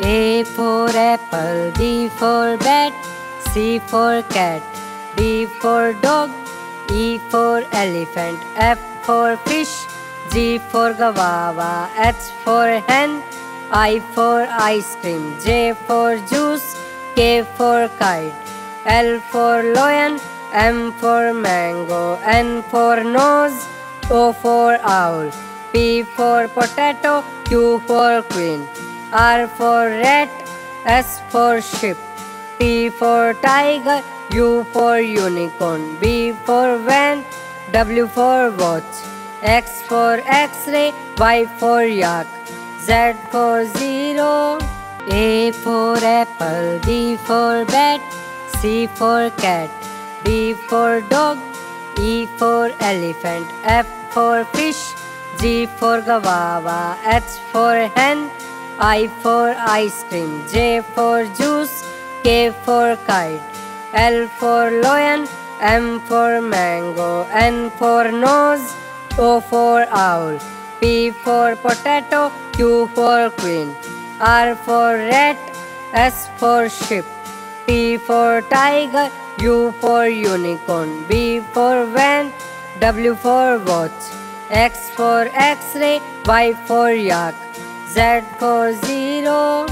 A for apple, B for bat, C for cat, D for dog, E for elephant, F for fish, G for guava, H for hen, I for ice cream, J for juice, K for kite, L for lion, M for mango, N for nose, O for owl, P for potato, Q for queen, R for rat, S for ship, T for tiger, U for unicorn, V for van, W for watch, X for X-ray, Y for yak, Z for zero, A for apple, B for bat, C for cat, D for dog, E for elephant, F for fish, G for guava, H for hen, I for ice cream, J for juice, K for kite, L for lion, M for mango, N for nose, O for owl, P for potato, Q for queen, R for rat, S for sheep, T for tiger, U for unicorn, V for van, W for watch, X for X-ray, Y for yak, Z for zero.